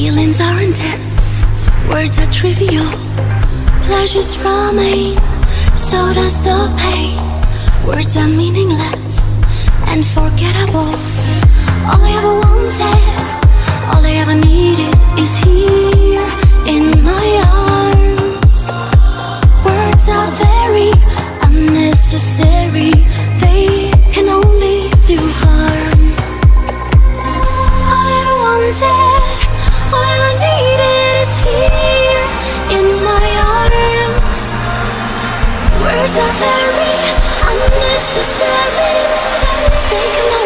Feelings are intense, words are trivial. Pleasures remain, so does the pain. Words are meaningless and forgettable. All I ever wanted, all I ever needed. Words are very unnecessary. They cannot.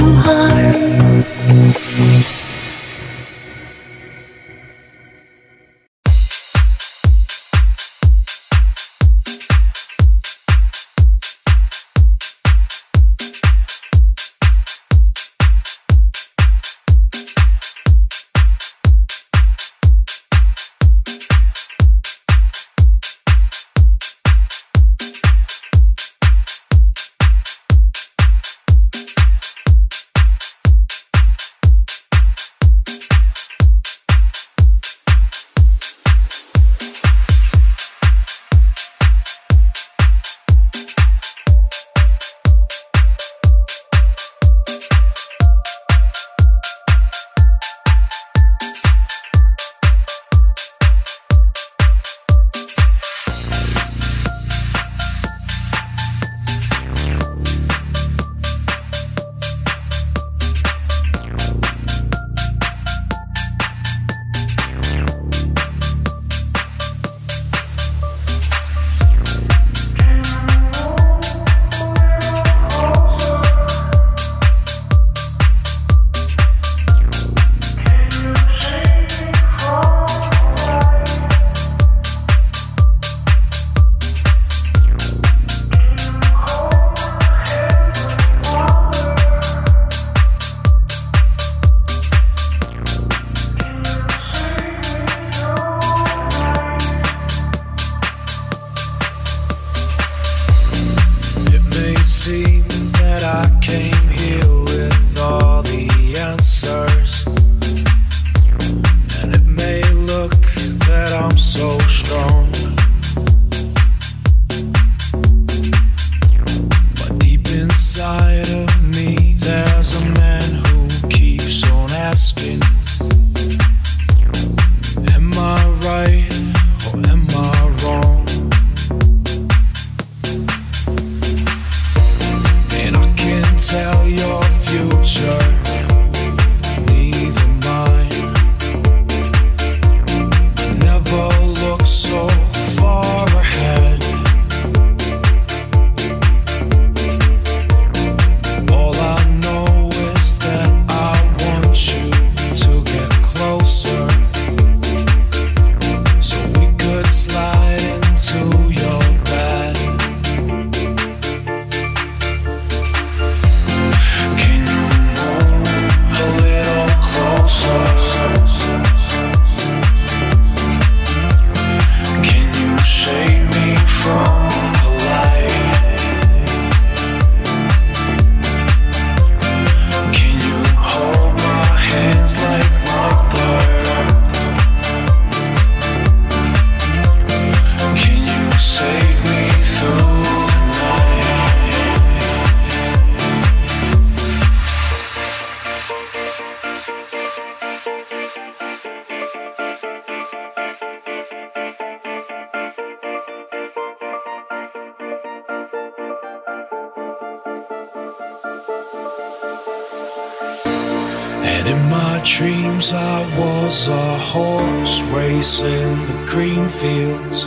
如何？And in my dreams, I was a horse racing the green fields.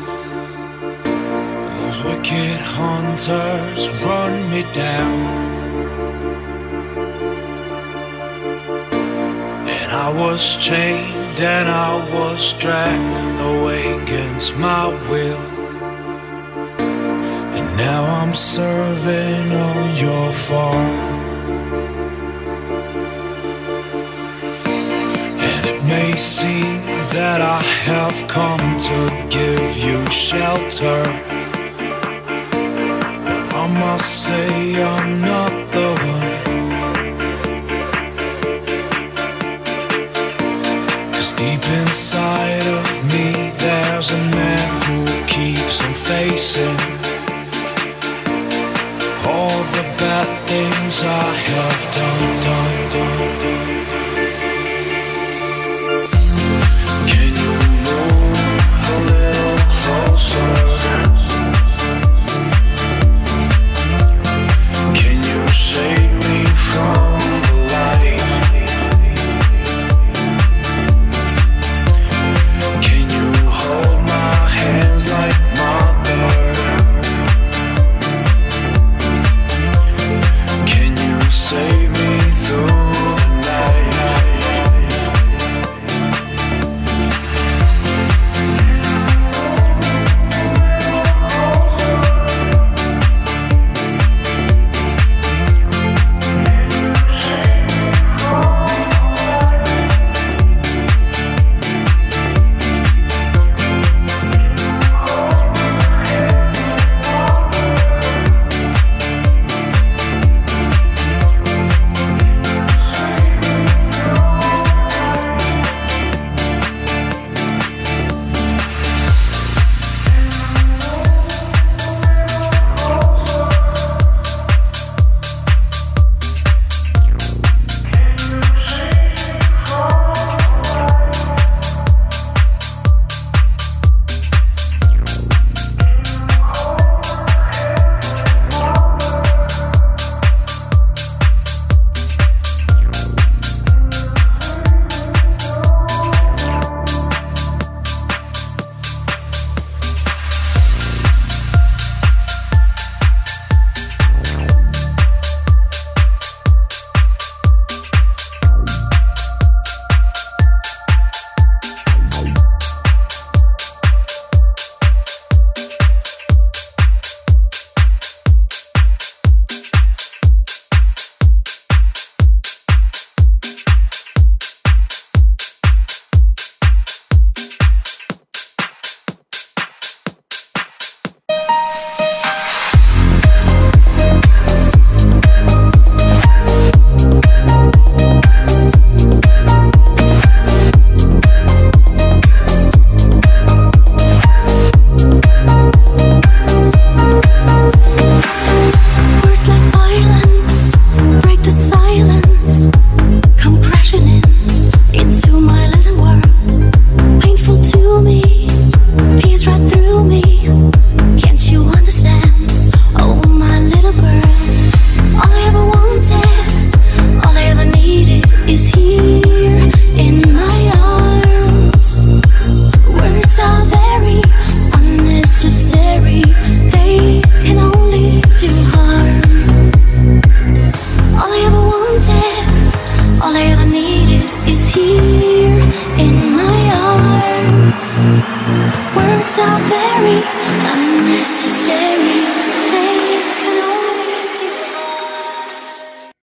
Those wicked hunters run me down. And I was chained and I was dragged away against my will. And now I'm serving on your farm. Seem that I have come to give you shelter. But I must say I'm not the one. Cause deep inside of me, there's a man who keeps on facing all the bad things I have done, done, done.